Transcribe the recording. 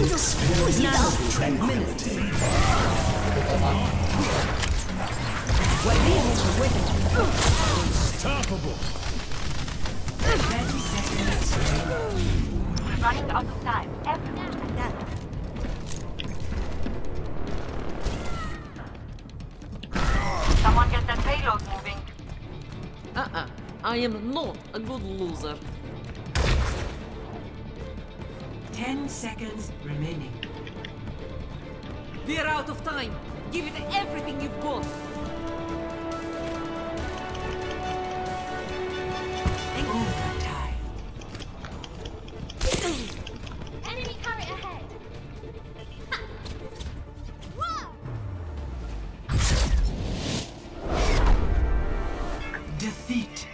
Unstoppable. Time. Everyone adapt. Someone get that payload moving. Uh-uh. I am not a good loser. Ten seconds remaining. We're out of time. Give it everything you've got. Defeat.